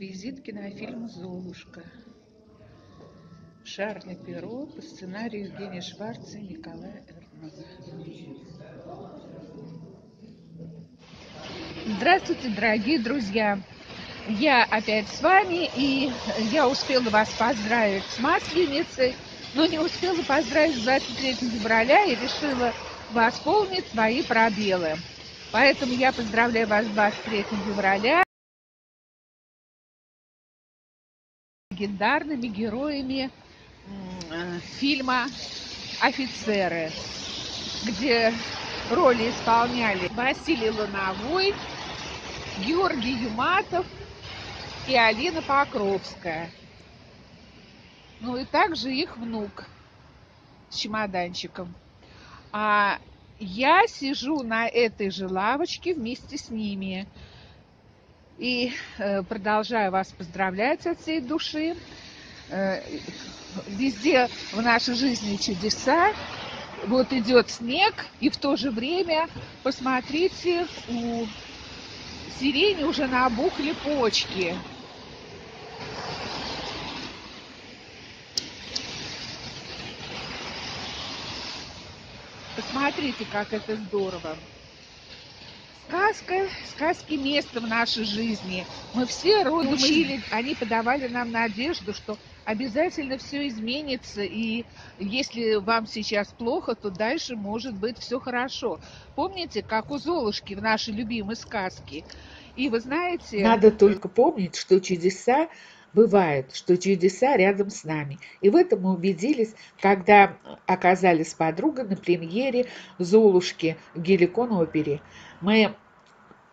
Реквизит кинофильма «Золушка». Шарль Перро по сценарию Евгения Шварца и Николая Эрнмана. Здравствуйте, дорогие друзья! Я опять с вами, и я успела вас поздравить с Масленицей, но не успела поздравить с 23 февраля и решила восполнить свои пробелы. Поэтому я поздравляю вас с 23 февраля. Легендарными героями э, фильма «Офицеры», где роли исполняли Василий Лановой, Георгий Юматов и Алина Покровская. Ну и также их внук с чемоданчиком. А я сижу на этой же лавочке вместе с ними. И э, продолжаю вас поздравлять от всей души. Э, везде в нашей жизни чудеса. Вот идет снег, и в то же время, посмотрите, у сирени уже набухли почки. Посмотрите, как это здорово сказка, сказки место в нашей жизни. Мы все родом или они подавали нам надежду, что обязательно все изменится, и если вам сейчас плохо, то дальше может быть все хорошо. Помните, как у Золушки в нашей любимой сказке? И вы знаете... Надо только помнить, что чудеса бывают, что чудеса рядом с нами. И в этом мы убедились, когда оказались подругой на премьере «Золушки» в Геликон-опере мы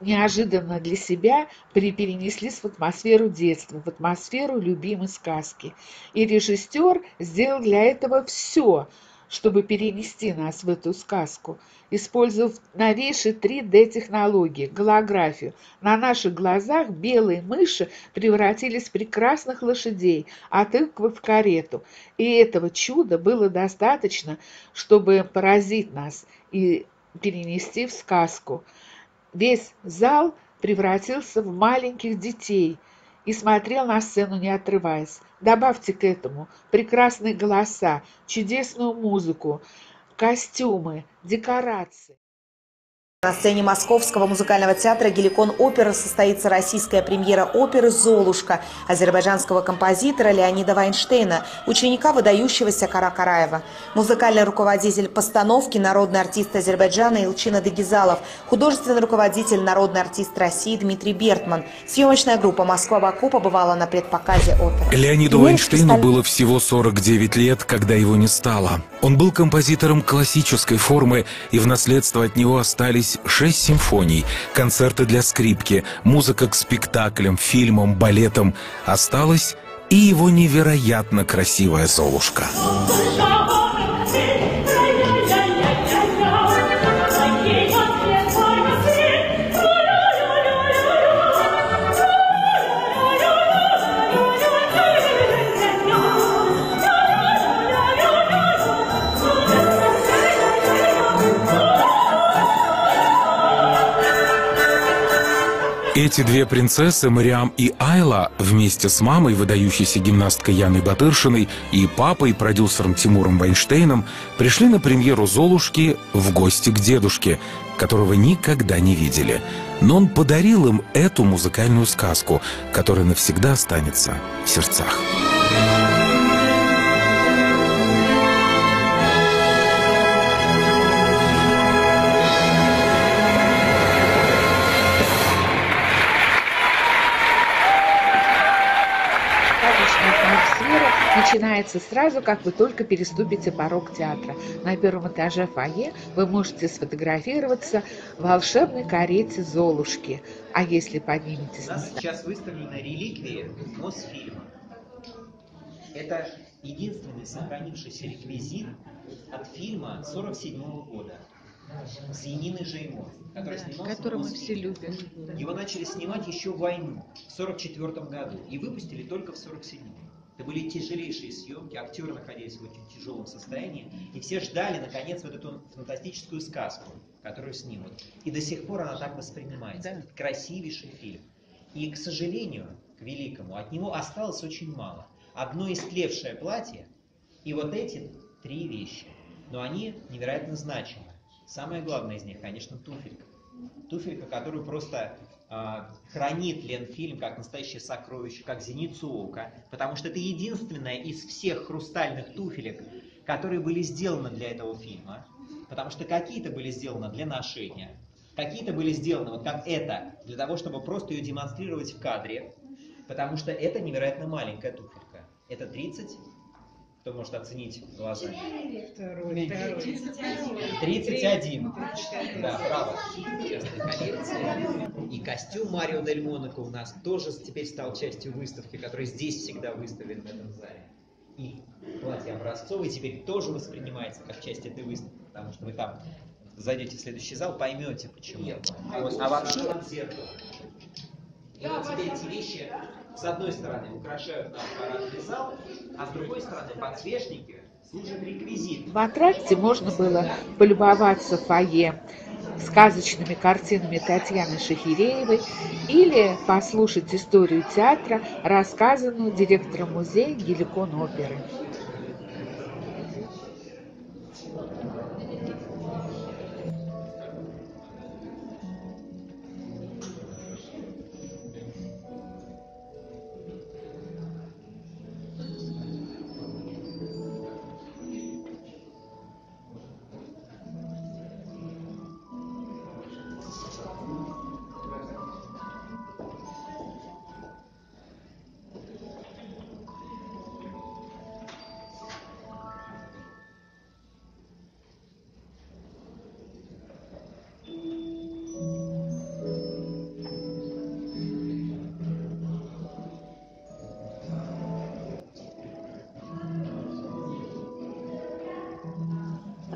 неожиданно для себя перенеслись в атмосферу детства, в атмосферу любимой сказки. И режиссер сделал для этого все, чтобы перенести нас в эту сказку, использовав новейшие 3D-технологии, голографию. На наших глазах белые мыши превратились в прекрасных лошадей, а тыквы в карету. И этого чуда было достаточно, чтобы поразить нас и перенести в сказку. Весь зал превратился в маленьких детей и смотрел на сцену, не отрываясь. Добавьте к этому прекрасные голоса, чудесную музыку, костюмы, декорации. На сцене Московского музыкального театра «Геликон опера» состоится российская премьера оперы «Золушка» азербайджанского композитора Леонида Вайнштейна, ученика выдающегося Кара Караева. Музыкальный руководитель постановки, народный артист Азербайджана Илчина Дегизалов, художественный руководитель, народный артист России Дмитрий Бертман. Съемочная группа «Москва-Баку» побывала на предпоказе оперы. Леониду Вайнштейну было всего 49 лет, когда его не стало. Он был композитором классической формы, и в наследство от него остались шесть симфоний, концерты для скрипки, музыка к спектаклям, фильмам, балетам. Осталась и его невероятно красивая «Золушка». Эти две принцессы, Мариам и Айла, вместе с мамой, выдающейся гимнасткой Яной Батыршиной, и папой, продюсером Тимуром Вайнштейном, пришли на премьеру «Золушки» в гости к дедушке, которого никогда не видели. Но он подарил им эту музыкальную сказку, которая навсегда останется в сердцах. Начинается сразу, как вы только переступите порог театра. На первом этаже фойе вы можете сфотографироваться в волшебной карете Золушки. А если подниметесь... У нас сейчас выставлены реликвии Мосфильма. Это единственный сохранившийся реквизит от фильма 47 года с Яниной Жеймо, который да, который мы все любим. Его начали снимать еще в войну, в 44 году, и выпустили только в 47 это были тяжелейшие съемки, актеры находились в очень тяжелом состоянии, и все ждали, наконец, вот эту фантастическую сказку, которую снимут. И до сих пор она так воспринимается. Да. Красивейший фильм. И, к сожалению, к великому, от него осталось очень мало. Одно истлевшее платье и вот эти три вещи. Но они невероятно значимы. Самое главное из них, конечно, туфелька. Туфелька, которую просто хранит Ленфильм как настоящее сокровище, как зеницу ока, потому что это единственная из всех хрустальных туфелек, которые были сделаны для этого фильма. Потому что какие-то были сделаны для ношения, какие-то были сделаны, вот как это, для того, чтобы просто ее демонстрировать в кадре, потому что это невероятно маленькая туфелька. Это 30 кто может оценить глазами? Второй, второй. 31. Да, право. И костюм Марио Дель Монако у нас тоже теперь стал частью выставки, который здесь всегда выставлен в этом зале. И платье образцовое теперь тоже воспринимается как часть этой выставки, потому что вы там зайдете в следующий зал, поймете почему. Вот. А вообще зеркало. И вот теперь эти вещи с одной стороны украшают наш парадный зал, а с другой стороны подсвечники служат реквизитом. В аттракте можно было полюбоваться фойе сказочными картинами Татьяны Шахиреевой или послушать историю театра, рассказанную директором музея Геликон оперы.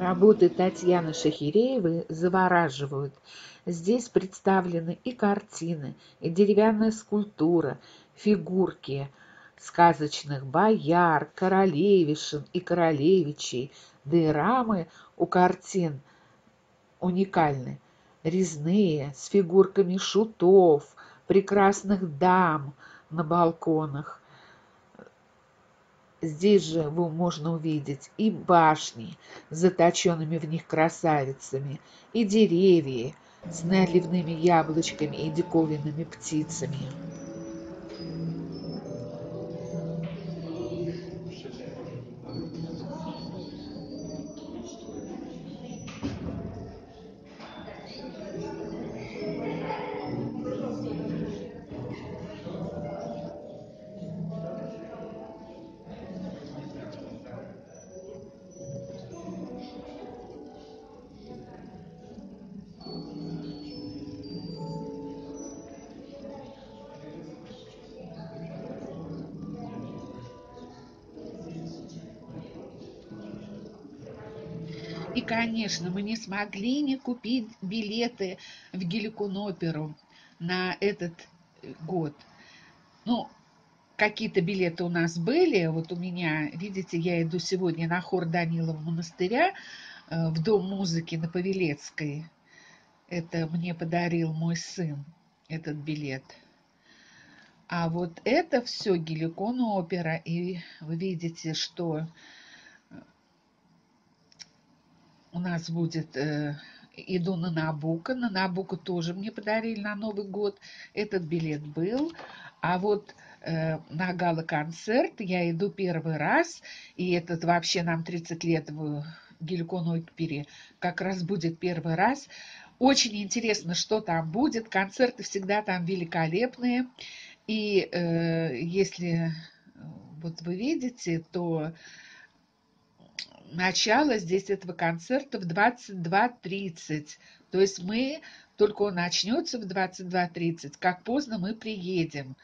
Работы Татьяны Шахиреевой завораживают. Здесь представлены и картины, и деревянная скульптура, фигурки сказочных бояр, королевишин и королевичей, да и рамы у картин уникальны, резные, с фигурками шутов, прекрасных дам на балконах. Здесь же его можно увидеть и башни заточенными в них красавицами, и деревья с наливными яблочками и диковинными птицами. И, конечно, мы не смогли не купить билеты в Геликон оперу на этот год. Ну, какие-то билеты у нас были. Вот у меня, видите, я иду сегодня на хор Данилова монастыря э, в Дом музыки на Павелецкой. Это мне подарил мой сын, этот билет. А вот это все Геликон опера. И вы видите, что у нас будет э, иду на Набука. На Набука тоже мне подарили на Новый год. Этот билет был. А вот э, на гала-концерт я иду первый раз. И этот вообще нам 30 лет в Геликон опере как раз будет первый раз. Очень интересно, что там будет. Концерты всегда там великолепные. И э, если вот вы видите, то начало здесь этого концерта в 22.30. То есть мы, только он начнется в 22.30, как поздно мы приедем.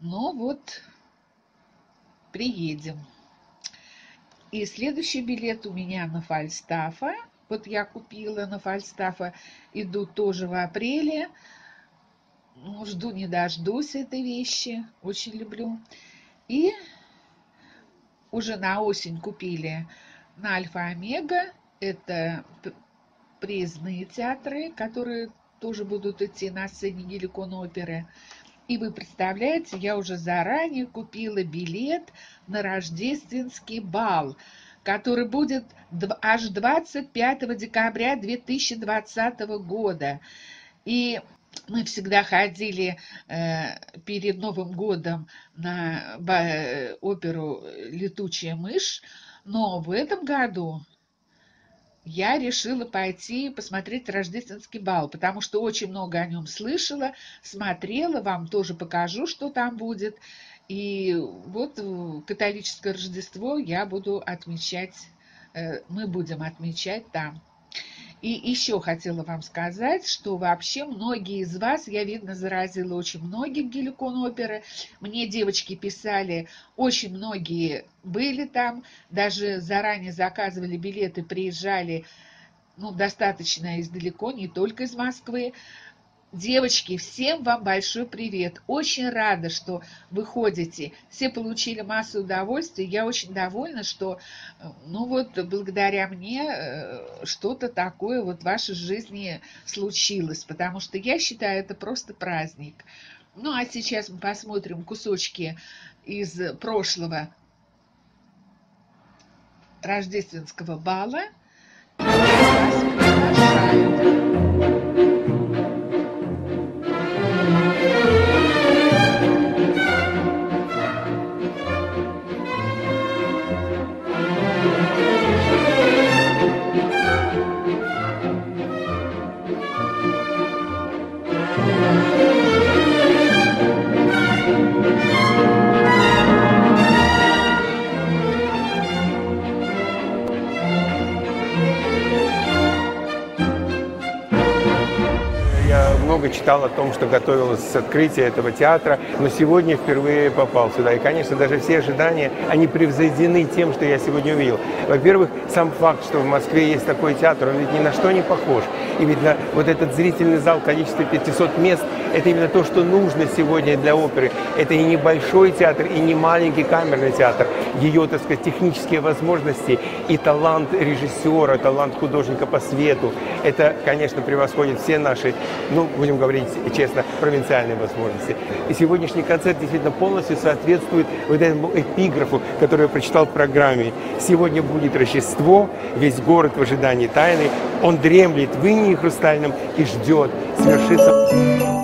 Но вот приедем. И следующий билет у меня на Фальстафа. Вот я купила на Фальстафа, иду тоже в апреле. Ну, жду не дождусь этой вещи, очень люблю. И уже на осень купили на Альфа-Омега. Это приездные театры, которые тоже будут идти на сцене Геликон оперы. И вы представляете, я уже заранее купила билет на рождественский бал, который будет аж 25 декабря 2020 года. И мы всегда ходили э, перед Новым годом на э, оперу «Летучая мышь», но в этом году я решила пойти посмотреть рождественский бал, потому что очень много о нем слышала, смотрела, вам тоже покажу, что там будет. И вот католическое Рождество я буду отмечать, э, мы будем отмечать там. И еще хотела вам сказать, что вообще многие из вас, я, видно, заразила очень многих геликон оперы. Мне девочки писали, очень многие были там, даже заранее заказывали билеты, приезжали ну, достаточно издалеко, не только из Москвы. Девочки, всем вам большой привет. Очень рада, что вы ходите. Все получили массу удовольствия. Я очень довольна, что, ну вот, благодаря мне э, что-то такое вот в вашей жизни случилось. Потому что я считаю, это просто праздник. Ну, а сейчас мы посмотрим кусочки из прошлого рождественского бала. И вас приглашаю. Читал о том, что готовилось открытие этого театра, но сегодня впервые попал сюда. И, конечно, даже все ожидания, они превзойдены тем, что я сегодня увидел. Во-первых, сам факт, что в Москве есть такой театр, он ведь ни на что не похож. И ведь на вот этот зрительный зал, количество 500 мест, это именно то, что нужно сегодня для оперы. Это и небольшой театр, и не маленький камерный театр. Ее, так сказать, технические возможности и талант режиссера, талант художника по свету, это, конечно, превосходит все наши, ну, будем говорить честно, провинциальные возможности. И сегодняшний концерт действительно полностью соответствует вот этому эпиграфу, который я прочитал в программе. Сегодня будет Рождество, весь город в ожидании тайны. Он дремлет в инии хрустальном и ждет свершиться.